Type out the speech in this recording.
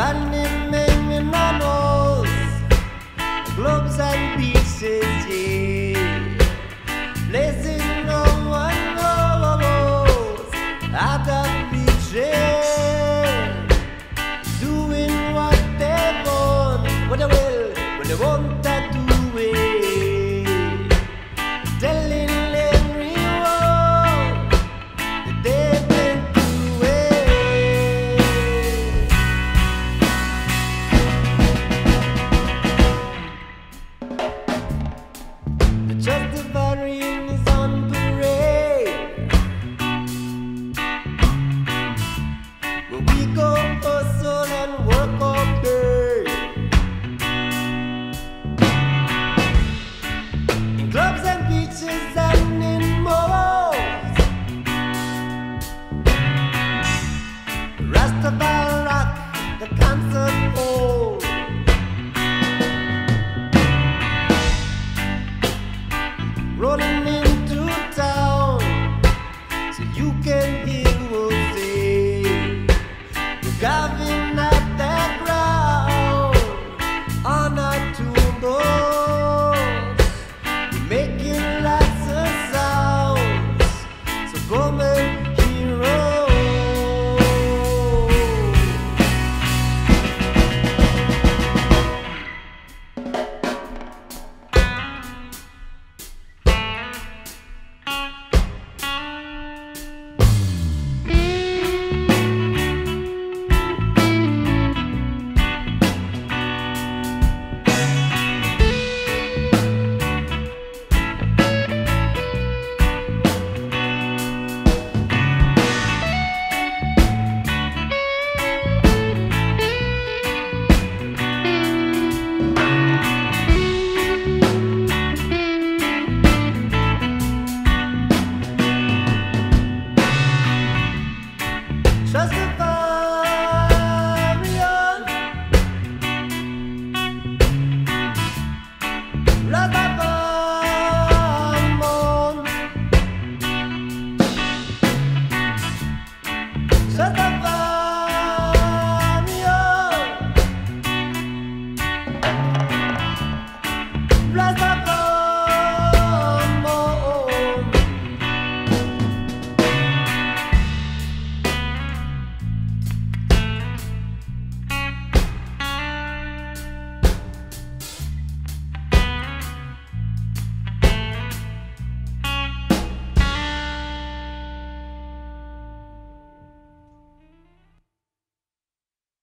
Abandoned men and mammals, globes and pieces, yeah. Blazing no one knows out of betrayal. Doing what they want, what they will, what they want. about